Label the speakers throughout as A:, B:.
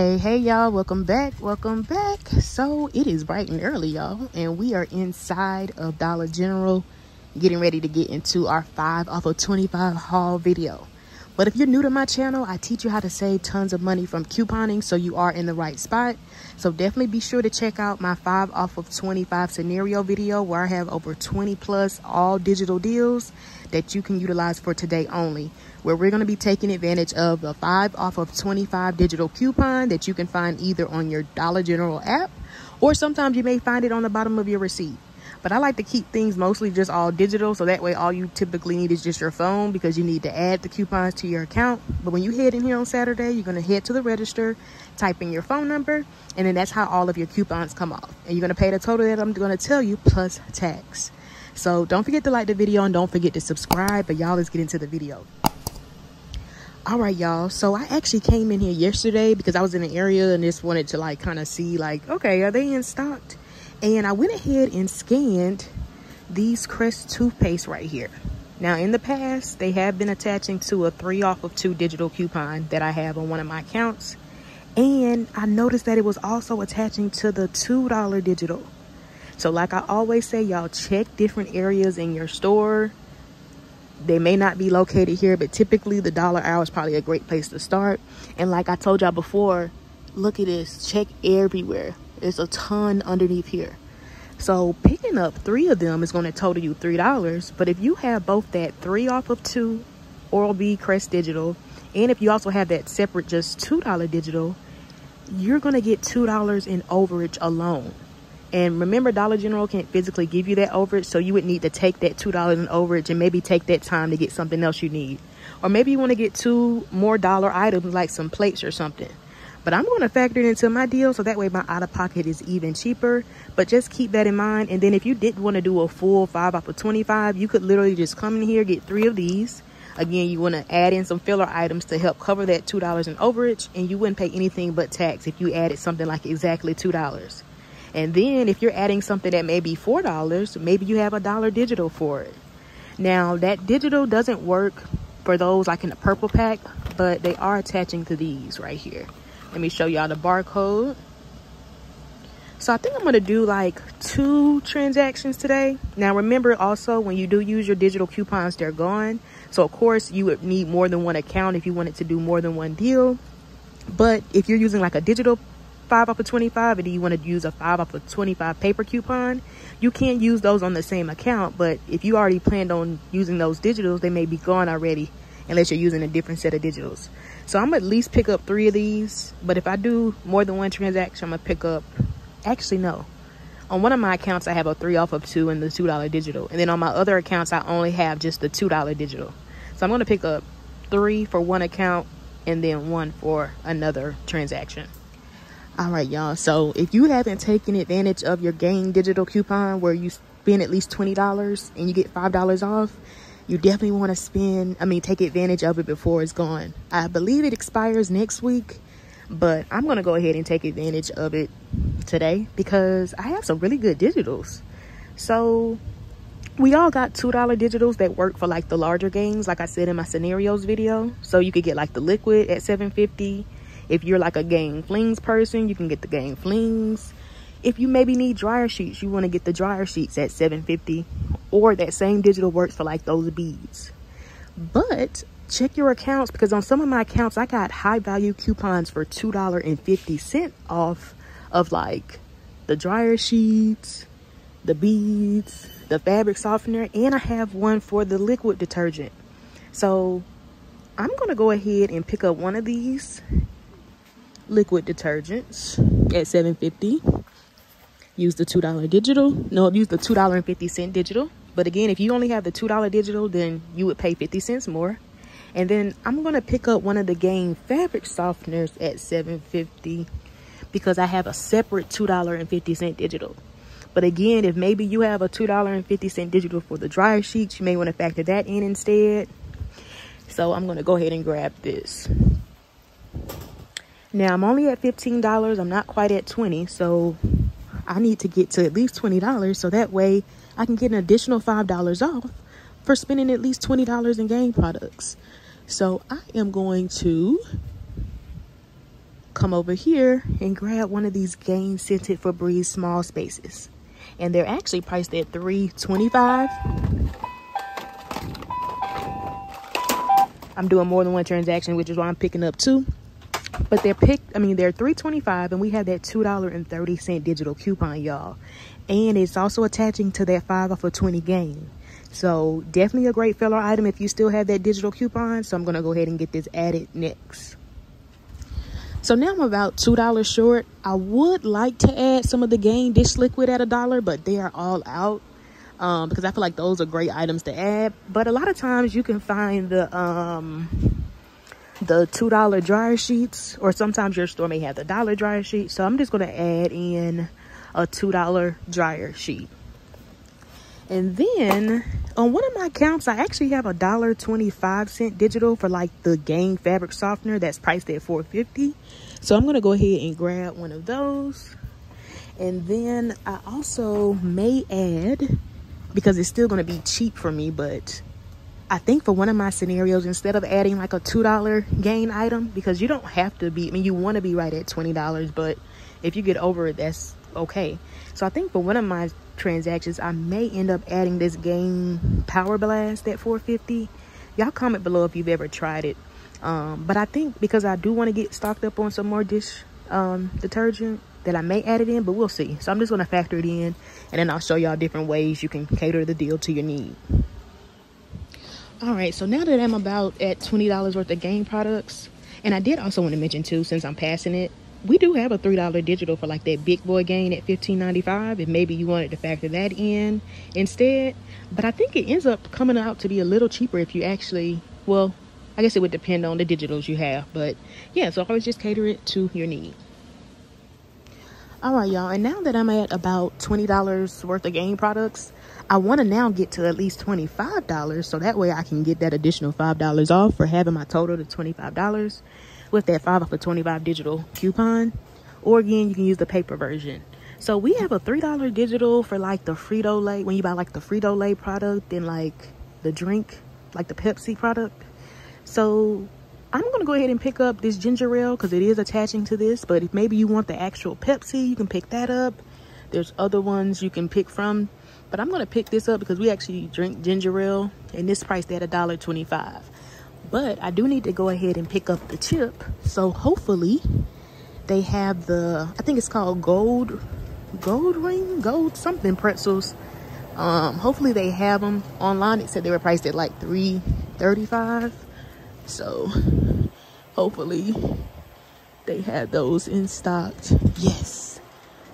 A: Hey, hey, y'all, welcome back, welcome back. So it is bright and early, y'all, and we are inside of Dollar General getting ready to get into our 5 off of 25 haul video. But if you're new to my channel, I teach you how to save tons of money from couponing, so you are in the right spot. So definitely be sure to check out my 5 off of 25 scenario video where I have over 20 plus all digital deals that you can utilize for today only where we're going to be taking advantage of the 5 off of 25 digital coupon that you can find either on your Dollar General app or sometimes you may find it on the bottom of your receipt. But I like to keep things mostly just all digital so that way all you typically need is just your phone because you need to add the coupons to your account. But when you head in here on Saturday, you're going to head to the register, type in your phone number, and then that's how all of your coupons come off. And you're going to pay the total that I'm going to tell you plus tax. So don't forget to like the video and don't forget to subscribe. But y'all, let's get into the video. All right y'all. So i actually came in here yesterday because i was in the area and just wanted to like kind of see like okay are they in stock and i went ahead and scanned these crest toothpaste right here. Now in the past they have been attaching to a three off of two digital coupon that i have on one of my accounts. And i noticed that it was also attaching to the two dollar digital so like i always say y'all check different areas in your store they may not be located here, but typically the dollar hour is probably a great place to start. And like I told y'all before, look at this, check everywhere. There's a ton underneath here. So picking up three of them is going to total you $3. But if you have both that three off of two Oral-B Crest Digital, and if you also have that separate just $2 digital, you're going to get $2 in overage alone. And remember, Dollar General can't physically give you that overage, so you would need to take that $2 in overage and maybe take that time to get something else you need. Or maybe you want to get two more dollar items like some plates or something. But I'm going to factor it into my deal so that way my out of pocket is even cheaper. But just keep that in mind. And then if you didn't want to do a full 5 off of 25, you could literally just come in here, get three of these. Again, you want to add in some filler items to help cover that $2 in overage. And you wouldn't pay anything but tax if you added something like exactly $2. And then if you're adding something that may be $4, maybe you have a dollar digital for it. Now that digital doesn't work for those like in the purple pack, but they are attaching to these right here. Let me show y'all the barcode. So I think I'm gonna do like two transactions today. Now remember also when you do use your digital coupons, they're gone. So of course you would need more than one account if you wanted to do more than one deal. But if you're using like a digital 5 off of 25 and do you want to use a 5 off of 25 paper coupon, you can't use those on the same account. But if you already planned on using those digitals, they may be gone already unless you're using a different set of digitals. So I'm at least pick up three of these. But if I do more than one transaction, I'm going to pick up, actually no. On one of my accounts, I have a 3 off of 2 and the $2 digital. And then on my other accounts, I only have just the $2 digital. So I'm going to pick up three for one account and then one for another transaction all right y'all. So if you haven't taken advantage of your Gain digital coupon where you spend at least $20 and you get $5 off you definitely want to spend i mean take advantage of it before it's gone. I believe it expires next week but i'm gonna go ahead and take advantage of it today because i have some really good digitals. So we all got two dollar digitals that work for like the larger Gains like i said in my scenarios video. So you could get like the liquid at 750 if you're like a Gain flings person, you can get the Gain flings. If you maybe need dryer sheets, you want to get the dryer sheets at 750 or that same digital works for like those beads. But check your accounts because on some of my accounts, I got high value coupons for $2.50 off of like the dryer sheets, the beads, the fabric softener, and I have one for the liquid detergent. So I'm going to go ahead and pick up one of these liquid detergents at 750 use the two dollar digital. No use the two dollar and 50 cent digital. But again if you only have the two dollar digital then you would pay 50 cents more. And then i'm going to pick up one of the Gain fabric softeners at 750 because i have a separate two dollar and 50 cent digital. But again if maybe you have a two dollar and 50 cent digital for the dryer sheets you may want to factor that in instead. So i'm going to go ahead and grab this now I'm only at $15. I'm not quite at 20 so I need to get to at least $20 so that way I can get an additional $5 off for spending at least $20 in Gain products. So I am going to, I'm going to go ahead and grab this. Now I'm only at $15. I'm not quite at 20 so I need to get to at least $20 off for spending at least $20 in Gain products. So I am going to, I'm going to go ahead and grab this. Now I'm only at $15. I'm not quite at 20 so I can get an additional $5 off for spending at least $20 in Gain products. So I am going to come over here and grab one of these Gain scented Febreze small spaces. And they're actually priced at $3.25. I'm doing more than one transaction, which is why I'm picking up two. But they're picked, I mean, they're 325 and we have that $2.30 digital coupon, y'all. And it's also attaching to that 5 off of 20 Gain So definitely a great filler item if you still have that digital coupon. So I'm going to go ahead and get this added next. So now I'm about $2 short. I would like to add some of the Gain dish liquid at a dollar, but they are all out. Um, because I feel like those are great items to add. But a lot of times you can find the um, the $2 dryer sheets or sometimes your store may have the dollar dryer sheet. So I'm just going to add in a $2 dryer sheet. And then on one of my accounts, I actually have a dollar 25 cent digital for like the Gain fabric softener that's priced at 450. So I'm gonna go ahead and grab one of those. And then I also may add, because it's still gonna be cheap for me, but I think for one of my scenarios, instead of adding like a $2 Gain item, because you don't have to be, I mean, you wanna be right at $20, but if you get over it, that's okay. So I think for one of my transactions, I may end up adding this Gain Power Blast at 450. Y'all comment below if you've ever tried it. Um, but I think because I do want to get stocked up on some more dish um, detergent that I may add it in, but we'll see. So I'm just going to factor it in and then I'll show y'all different ways you can cater the deal to your need. All right, so now that I'm about at $20 worth of Gain products, and I did also want to mention too, since I'm passing it, we do have a three dollar digital for like that big boy Gain at fifteen ninety five, and maybe you wanted to factor that in instead. But I think it ends up coming out to be a little cheaper if you actually, well, I guess it would depend on the digitals you have, but yeah, so always just cater it to your need. All right, y'all, and now that I'm at about twenty dollars worth of Gain products, I want to now get to at least twenty five dollars, so that way I can get that additional five dollars off for having my total to twenty five dollars with that 5 off of 25 digital coupon. Or again, you can use the paper version. So we have a $3 digital for like the Frito-Lay, when you buy like the Frito-Lay product and like the drink, like the Pepsi product. So I'm going to go ahead and pick up this ginger ale because it is attaching to this. But if maybe you want the actual Pepsi, you can pick that up. There's other ones you can pick from. But I'm to pick this up because we actually drink ginger ale and this priced at $1.25 but I do need to go ahead and pick up the chip. So hopefully they have the, I think it's called gold, gold ring, gold something pretzels. Um, hopefully they have them online. It said they were priced at like 335 So hopefully they have those in stock. Yes.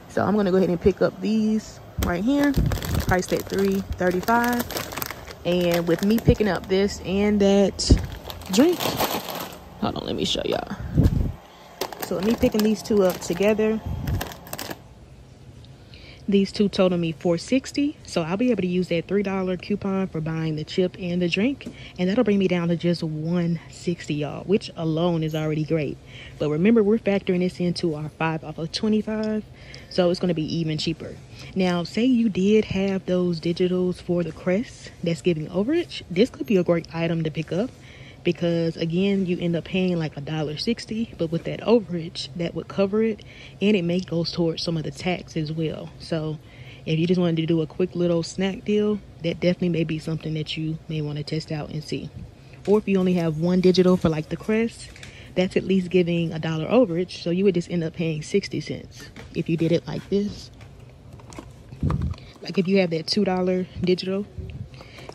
A: So I'm gonna go ahead and pick up these right here, priced at 335 and with me picking up this and that drink. Hold on, let me show y'all. So me picking these two up together, these two total me 460 so i'll be able to use that three dollar coupon for buying the chip and the drink and that'll bring me down to just 160 y'all which alone is already great. But remember we're factoring this into our five off of 25 so it's going to be even cheaper. Now say you did have those digitals for the crest that's giving overage this could be a great item to pick up because again you end up paying like a dollar sixty but with that overage that would cover it and it may go towards some of the tax as well. So if you just wanted to do a quick little snack deal that definitely may be something that you may want to test out and see. Or if you only have one digital for like the crest that's at least giving a dollar overage so you would just end up paying 60 cents if you did it like this. Like if you have that two dollar digital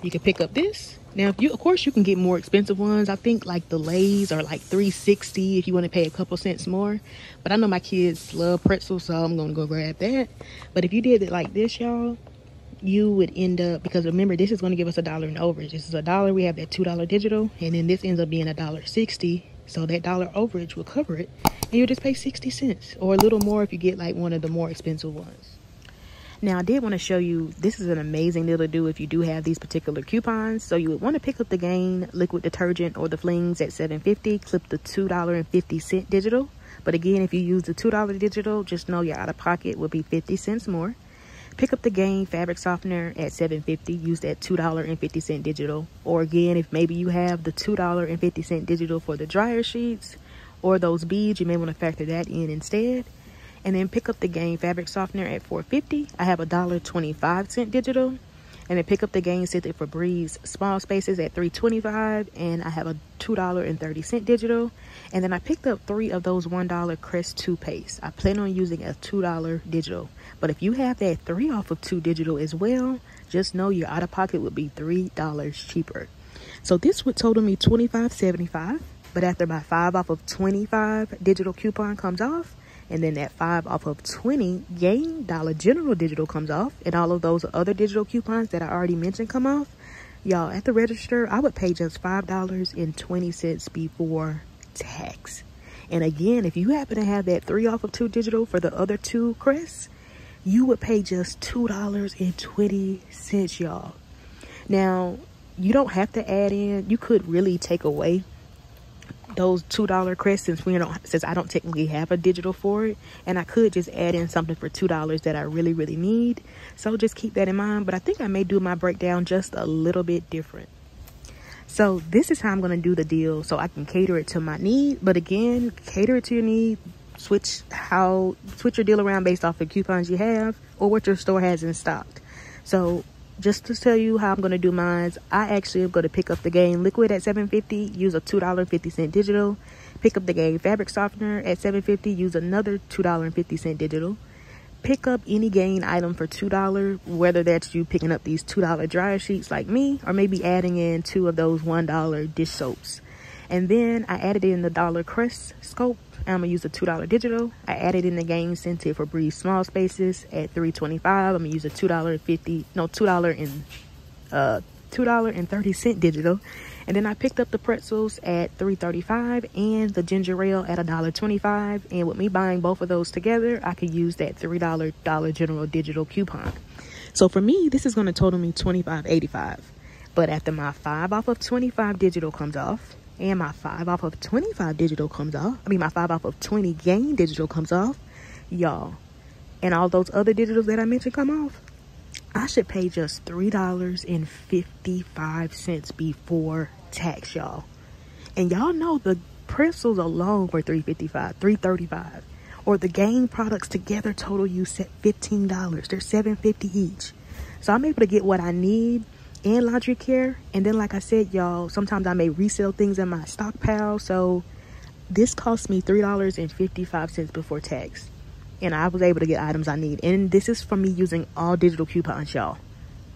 A: you can pick up this now, if you, of course, you can get more expensive ones. I think like the Lay's are like 360 if you want to pay a couple cents more. But I know my kids love pretzels, so I'm gonna go grab that. But if you did it like this, y'all, you would end up because remember this is to give us a dollar in overage. This is a dollar. We have that two dollar digital, and then this ends up being a dollar sixty. So that dollar overage will cover it, and you'll just pay 60 cents or a little more if you get like one of the more expensive ones. Now, I did want to show you, this is an amazing deal to do if you do have these particular coupons. So you would want to pick up the Gain liquid detergent or the flings at 750 clip the $2.50 digital. But again, if you use the 2 digital, just know your out-of-pocket will be 50 cents more. Pick up the Gain fabric softener at 750 use that $2.50 digital. Or again, if maybe you have the $2.50 digital for the dryer sheets, or those beads, you may want to factor that in instead. And then pick up the Gain fabric softener at 450. I have a dollar 25 cent digital. And then pick up the Gain Scented Febreze small spaces at 325 and I have a $2.30 digital. And then I picked up three of those $1 Crest toothpaste. I plan on using a $2 digital. But if you have that three off of two digital as well, just know your out of pocket would be $3 cheaper. So this would total me $25.75. But after my five off of 25 digital coupon comes off, and then that five off of 20 Gain Dollar General digital comes off, and all of those other digital coupons that I already mentioned come off, y'all at the register, I would pay just $5.20 before tax. And again, if you happen to have that three off of two digital for the other two crests, you would pay just $2.20, y'all. Now, you don't have to add in, you could really take away those two dollar crests since we don't since I don't technically have a digital for it. And I could just add in something for two dollars that I really really need. So just keep that in mind. But I think I may do my breakdown just a little bit different. So this is how I'm going to do the deal so I can cater it to my need. But again cater it to your need. Switch how switch your deal around based off the coupons you have or what your store has in stock. So just to tell you how I'm going to do mine, I actually am going to pick up the Gain Liquid at 750 use a $2.50 digital. Pick up the Gain Fabric Softener at 750 use another $2.50 digital. Pick up any Gain item for $2, whether that's you picking up these $2 dryer sheets like me, or maybe adding in two of those $1 dish soaps. And then I added in the Dollar Crest scope I'm gonna use a two dollar digital. I added in the Gain Scented Febreze small spaces at 3.25. I'm gonna use a two dollar fifty no two dollar and uh two dollar and thirty cent digital. And then I picked up the pretzels at 3.35 and the ginger ale at a dollar 25. And with me buying both of those together, I could use that three dollar Dollar General digital coupon. So for me, this is gonna total me 25.85. But after my five off of 25 digital comes off, and my 5 off of 25 digital comes off. I mean, my 5 off of 20 Gain digital comes off. Y'all, and all those other digitals that I mentioned come off. I should pay just $3.55 before tax, y'all. And y'all know the pretzels alone were 355 335 or the Gain products together total you set $15. They're 750 each. So I'm able to get what I need and laundry care. And then, like I said, y'all, sometimes I may resell things in my stockpile. So this cost me $3.55 before tax. And I was able to get items I need. And this is from me using all digital coupons, y'all.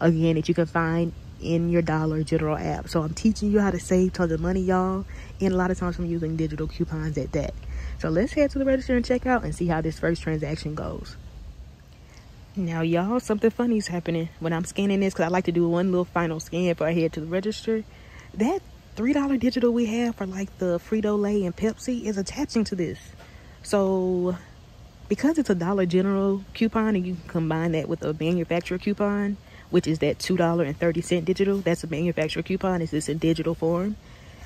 A: Again, that you can find in your Dollar General app. So I'm teaching you how to save tons of money, y'all. And a lot of times I'm using digital coupons at that. So let's head to the register and check out and see how this first transaction goes. Now, y'all, something funny is happening when I'm scanning this because I like to do one little final scan before I head to the register. That $3 digital we have for like the Frito-Lay and Pepsi is attaching to this. So, because it's a Dollar General coupon and you can combine that with a manufacturer coupon, which is that $2.30 digital, that's a manufacturer coupon, it's just in digital form.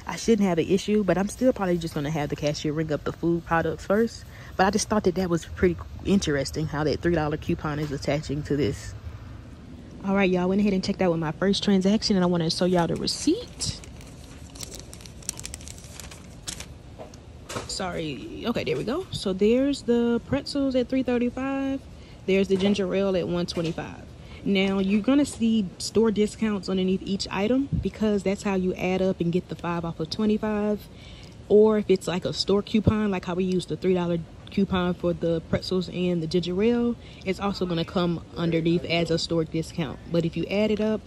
A: I shouldn't have an issue, but I'm still probably just going to have the cashier ring up the food products first but I just thought that that was pretty interesting how that $3 coupon is attaching to this. All right, y'all went ahead and checked out with my first transaction and I want to show y'all the receipt. Sorry. Okay, there we go. So there's the pretzels at 335. There's the ginger ale at 125. Now you're gonna see store discounts underneath each item because that's how you add up and get the five off of 25. Or if it's like a store coupon, like how we use the $3 coupon for the pretzels and the ginger ale it's also going to come underneath as a store discount. But if you add it up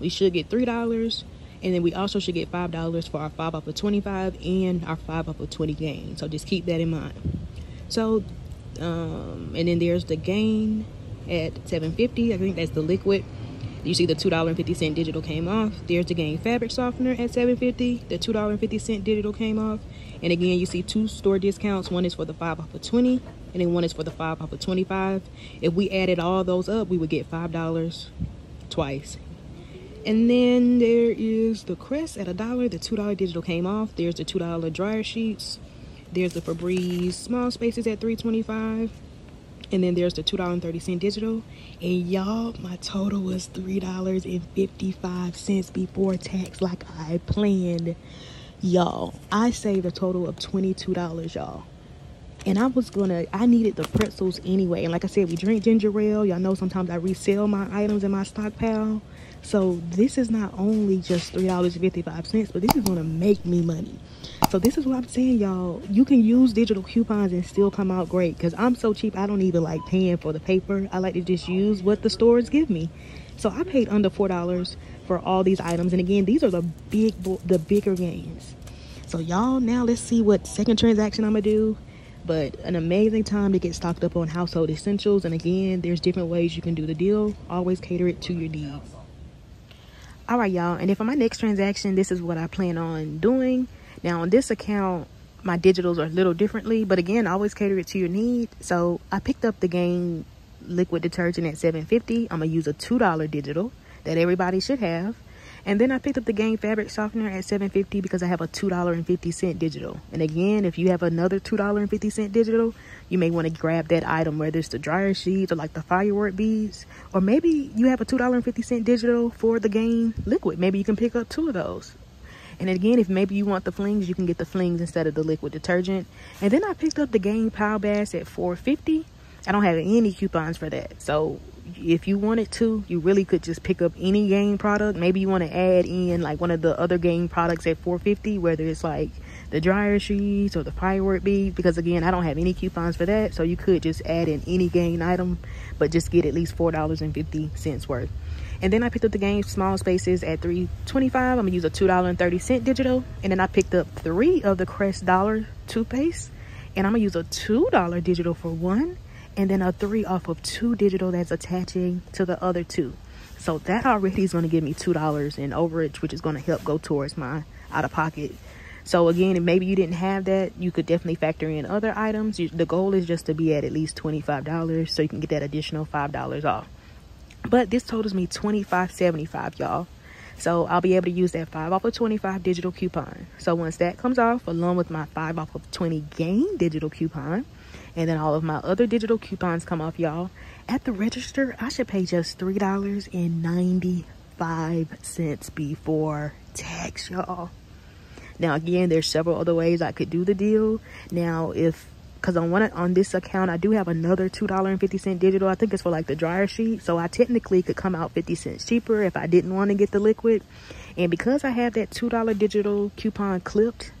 A: we should get three dollars. And then we also should get five dollars for our five off of 25 and our five off of 20 gain. So just keep that in mind. So um, and then there's the gain at 750 i think that's the liquid you see the $2.50 digital came off there's the gain fabric softener at 750 the $2.50 digital came off and again, you see two store discounts. One is for the 5 off of 20 and then one is for the 5 off of 25. If we added all those up, we would get $5 twice. And then there is the Crest at a dollar. The $2 digital came off. There's the $2 dryer sheets. There's the Febreze small spaces at 325 and then there's the $2.30 digital. And y'all my total was $3.55 before tax like I planned. Y'all i saved a total of $22 y'all. And i was gonna i needed the pretzels anyway. And like i said we drink ginger ale. Y'all know sometimes i resell my items in my stockpile so this is not only just three dollars and 55 cents but this is gonna make me money. So this is what i'm saying y'all. You can use digital coupons and still come out great because i'm so cheap i don't even like paying for the paper. I like to just use what the stores give me. So i paid under four dollars for all these items and again these are the big the bigger gains. So y'all now let's see what second transaction i'm gonna do. But an amazing time to get stocked up on household essentials and again there's different ways you can do the deal. Always cater it to your needs all right y'all. And then for my next transaction this is what i plan on doing. Now on this account my digitals are a little differently but again always cater it to your need. So i picked up the Gain liquid detergent at 750 i'm gonna use a two dollar digital that everybody should have. And then I picked up the Gain Fabric Softener at 7.50 because I have a $2.50 digital. And again, if you have another $2.50 digital, you may want to grab that item, whether it's the dryer sheets or like the firework beads. Or maybe you have a $2.50 digital for the Gain liquid. Maybe you can pick up two of those. And again, if maybe you want the flings, you can get the flings instead of the liquid detergent. And then I picked up the Gain Power Blast at 4.50. I don't have any coupons for that. So if you wanted to, you really could just pick up any Gain product. Maybe you want to add in like one of the other Gain products at 450, whether it's like the dryer sheets or the firework bead. Because again, I don't have any coupons for that, so you could just add in any Gain item, but just get at least four dollars and fifty cents worth. And then I picked up the Gain small spaces at 3.25. I'm gonna use a two dollar and thirty cent digital. And then I picked up three of the Crest Dollar toothpaste, and I'm gonna use a two dollar digital for one and then a three off of two digital that's attaching to the other two. So that already is going to give me $2 in overage, which is going to help go towards my out of pocket. So again, maybe you didn't have that, you could definitely factor in other items. The goal is just to be at at least $25 so you can get that additional $5 off. But this totals me $25.75, y'all. So I'll be able to use that 5 off of 25 digital coupon. So once that comes off, along with my 5 off of 20 gain digital coupon, and then all of my other digital coupons come off y'all. At the register i should pay just three dollars and 95 cents before tax y'all. Now again there's several other ways i could do the deal. Now if because on one on this account i do have another two dollar and 50 cent digital. I think it's for like the dryer sheet. So i technically could come out 50 cents cheaper if i didn't want to get the liquid. And because i have that two dollar digital coupon clipped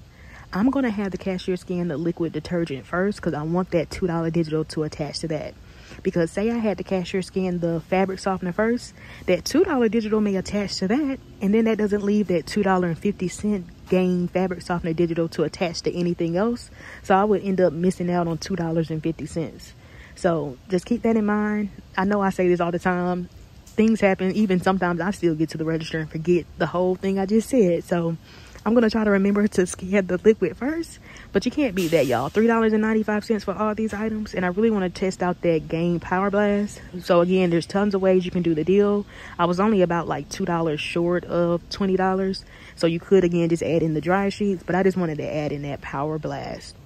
A: I'm going to have the cashier scan the liquid detergent first because I want that $2 digital to attach to that. Because say I had the cashier scan the fabric softener first, that $2 digital may attach to that, and then that doesn't leave that $2.50 gain fabric softener digital to attach to anything else. So I would end up missing out on $2.50. So just keep that in mind. I know I say this all the time. Things happen. Even sometimes I still get to the register and forget the whole thing I just said. So I'm to try to remember to scan the liquid first. But you can't beat that, y'all. $3.95 for all these items. And I really want to test out that Gain Power Blast. So again, there's tons of ways you can do the deal. I was only about like $2 short of $20. So you could, again, just add in the dry sheets. But I just wanted to add in that Power Blast.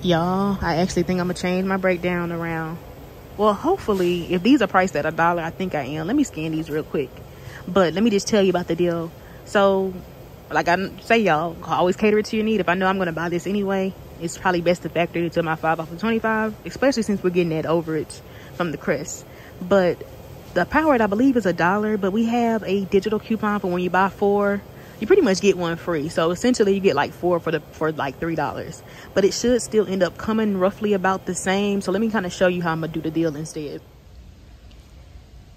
A: Y'all, I actually think I'm to change my breakdown around. Well, hopefully, if these are priced at a dollar, I think I am. Let me scan these real quick. But let me just tell you about the deal. So like I say, y'all, always cater it to your need. If I know I'm going to buy this anyway, it's probably best to factor it into my 5 off of 25, especially since we're getting that overage from the Crest. But the Powerade, I believe, is a dollar, but we have a digital coupon for when you buy four. You pretty much get one free. So essentially, you get like four for the for like $3. But it should still end up coming roughly about the same. So let me kind of show you how I'm to do the deal instead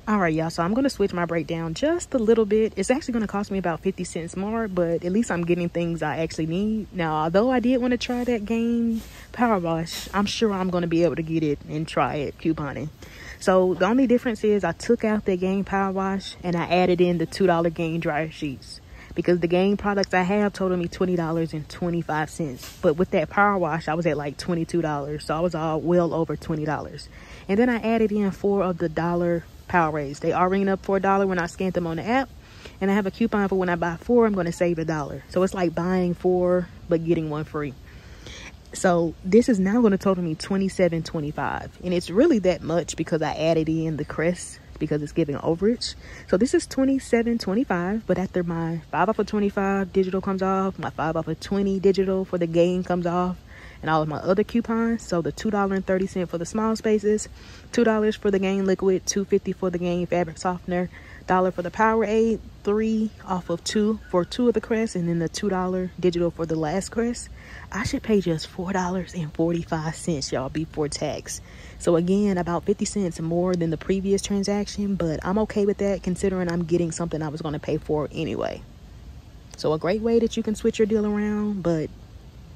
A: all right y'all so i'm going to switch my breakdown just a little bit. It's actually going to cost me about 50 cents more but at least i'm getting things i actually need. Now although i did want to try that Gain power wash i'm sure i'm going to be able to get it and try it couponing. So the only difference is i took out the Gain power wash and i added in the two dollar Gain dryer sheets. Because the Gain products i have totaled me 20 dollars and 25 cents. But with that power wash i was at like 22 dollars. So i was all well over 20 dollars. And then i added in four of the dollar Powerades. They are ringing up for a dollar when I scan them on the app. And I have a coupon for when I buy four, I'm going to save a dollar. So it's like buying four, but getting one free. So this is now going to total me $27.25. And it's really that much because I added in the Crest because it's giving overage. So this is 27.25, but after my 5 off of 25 digital comes off, my 5 off of 20 digital for the Gain comes off, and all of my other coupons. So the $2.30 for the small spaces, $2 for the Gain liquid, $2.50 for the Gain fabric softener, dollar for the Powerade, three off of two for two of the crests, and then the $2 digital for the last crest. I should pay just $4.45, y'all, before tax. So again, about 50 cents more than the previous transaction, but I'm okay with that considering I'm getting something I was going to pay for anyway. So a great way that you can switch your deal around, but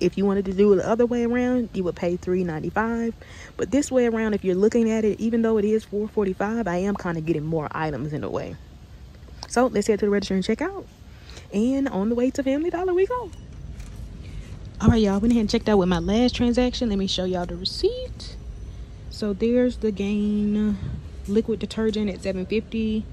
A: if you wanted to do it the other way around, you would pay $3.95. But this way around, if you're looking at it, even though it is $4.45, I am kind of getting more items in a way. So let's head to the register and check out. And on the way to Family Dollar we go. All right, y'all, went ahead and checked out with my last transaction. Let me show y'all the receipt. So there's the Gain liquid detergent at 7.50,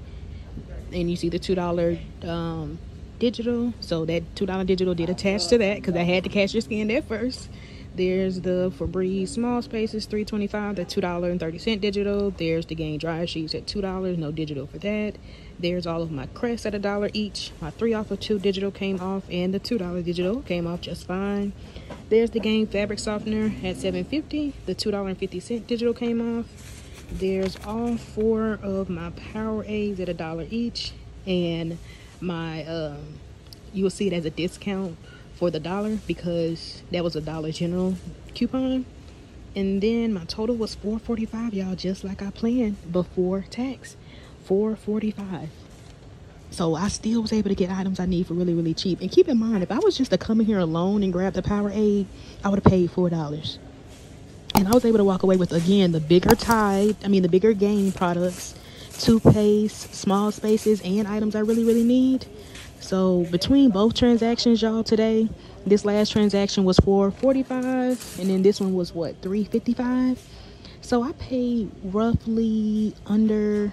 A: and you see the two dollar um, digital. So that $2 digital did attach to that because I had to catch your skin there first. There's the Febreze small spaces, 325 the $2.30 digital. There's the Gain dryer sheets at $2, no digital for that. There's all of my crests at a dollar each. My three off of two digital came off, and the $2 digital came off just fine. There's the Gain fabric softener at 7.50. The $2.50 digital came off. There's all four of my Powerades at a dollar each, and my um, you will see it as a discount for the dollar because that was a dollar general coupon. And then my total was 445 y'all just like i planned before tax 445 so i still was able to get items i need for really really cheap. And keep in mind if i was just to come in here alone and grab the powerade i would have paid four dollars. And i was able to walk away with again the bigger tide i mean the bigger Gain products toothpaste, small spaces, and items I really, really need. So between both transactions, y'all, today, this last transaction was for 45 and then this one was what, 355 So I paid roughly under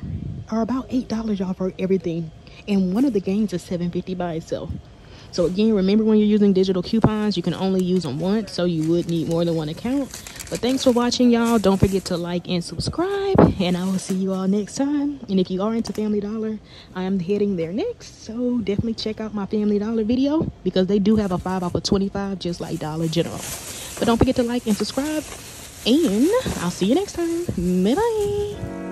A: or about $8, y'all, for everything. And one of the gains is 750 by itself. So again, remember when you're using digital coupons, you can only use them once, so you would need more than one account. But thanks for watching, y'all. Don't forget to like and subscribe, and I will see you all next time. And if you are into Family Dollar, I am heading there next. So definitely check out my Family Dollar video because they do have a 5 off of 25 just like Dollar General. But don't forget to like and subscribe, and I'll see you next time. Bye-bye.